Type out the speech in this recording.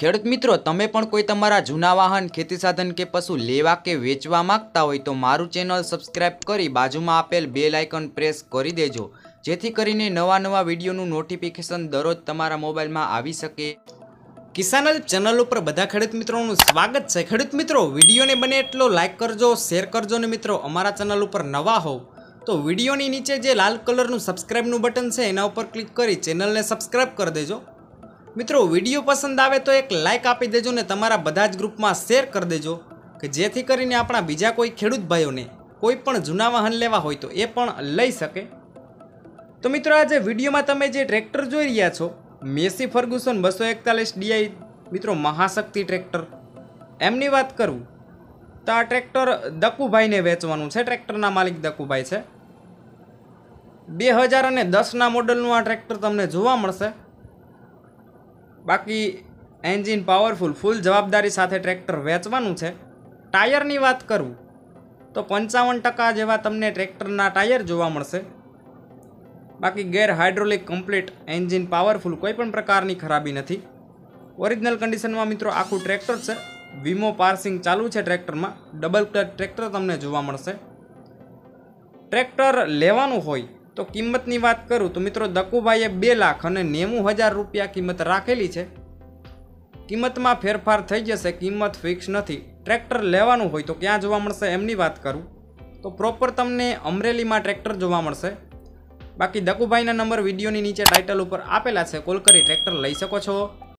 ખેડૂત મિત્રો, તમે પણ કોઈ તમારા જૂના વાહન, ખેતી સાધન કે પશુ લેવા કે વેચવા માંગતા હોય તો મારું ચેનલ સબસ્ક્રાઇબ કરી બાજુમાં આપેલ બેલ આઇકન પ્રેસ કરી દેજો. જેથી કરીને નવા નવા વિડીયોનું નોટિફિકેશન દરરોજ તમારા મોબાઈલમાં આવી શકે. કિસાન ચેનલ ઉપર બધા ખેડૂત મિત્રોનું સ્વાગત છે. ખેડૂત મિત્રો, વિડીયોને બને એટલો લાઇક કરજો શેર કરજો ને મિત્રો, અમારા ચેનલ ઉપર નવા હોવ તો વિડીયોની નીચે જે લાલ કલરનું સબસ્ક્રાઇબનું બટન છે, એના ઉપર ક્લિક કરી ચેનલને સબસ્ક્રાઇબ કરી દેજો. મિત્રો, વીડિયો પસંદ આવે તો એક લાઇક આપી દેજો ને તમારા બધા જ ગ્રુપમાં શેર કરી દેજો, કે જેથી કરીને આપણા બીજા કોઈ ખેડૂત ભાઈઓને કોઈ પણ જૂના વાહન લેવા હોય તો એ પણ લઈ શકે. તો મિત્રો, આજે વિડીયોમાં તમે જે ટ્રેક્ટર જોઈ રહ્યા છો, મેસી ફર્ગુસન બસો એકતાલીસ ડીઆઈ મિત્રો, મહાશક્તિ ટ્રેક્ટર એમની વાત કરું, તો આ ટ્રેક્ટર દકુભાઈને વેચવાનું છે ટ્રેક્ટરના માલિક દકુભાઈ છે. બે હજાર અને દસના મોડલનું આ ટ્રેક્ટર તમને જોવા મળશે. બાકી એન્જિન પાવરફુલ ફૂલ જવાબદારી સાથે ટ્રેક્ટર વેચવાનું છે. ટાયરની વાત કરું, તો પંચાવન ટકા જેવા તમને ટ્રેક્ટરના ટાયર જોવા મળશે. બાકી gear hydraulic complete engine powerful કોઈ પણ પ્રકારની ખરાબી નથી. ઓરિજિનલ કન્ડિશનમાં મિત્રો આખું ટ્રેક્ટર છે. વીમો પાર્સિંગ ચાલુ છે ટ્રેક્ટરમાં ડબલ ક્લચ ટ્રેક્ટર તમને જોવા મળશે. ટ્રેક્ટર લેવાનું હોય તો કિંમતની વાત કરું તો મિત્રો દકુભાઈએ બે લાખ અને નેવું હજાર રૂપિયા કિંમત રાખેલી છે. કિંમતમાં ફેરફાર થઈ જશે, કિંમત ફિક્સ નથી. ટ્રેક્ટર લેવાનું હોય તો ક્યાં જોવા મળશે એમની વાત કરું. તો પ્રોપર તમને અમરેલીમાં ટ્રેક્ટર જોવા મળશે. બાકી દકુભાઈના નંબર વિડીયોની નીચે ટાઇટલ ઉપર આપેલા છે, કોલ કરી ટ્રેક્ટર લઈ શકો છો.